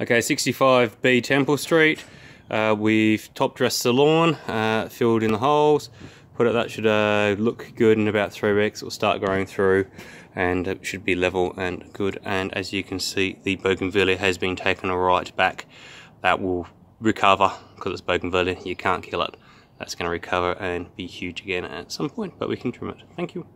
Okay, 65B Temple Street. Uh, we've top dressed the lawn, uh, filled in the holes. Put it, that should uh, look good in about three weeks. It will start growing through and it should be level and good. And as you can see, the bougainvillea has been taken right back. That will recover because it's bougainvillea. You can't kill it. That's going to recover and be huge again at some point, but we can trim it. Thank you.